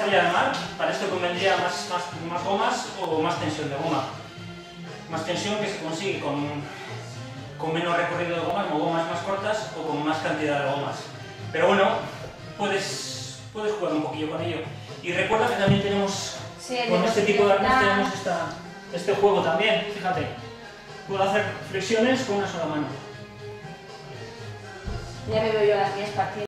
estrella de mar, para esto convendría más, más, más gomas o más tensión de goma. Más tensión que se consigue con, con menos recorrido de gomas, o gomas más cortas o con más cantidad de gomas. Pero bueno, puedes, puedes jugar un poquillo con ello. Y recuerda que también tenemos, Sí, con este tipo de armas tenemos esta, este juego también, fíjate. Puedo hacer flexiones con una sola mano. Ya me veo yo las mías partidas.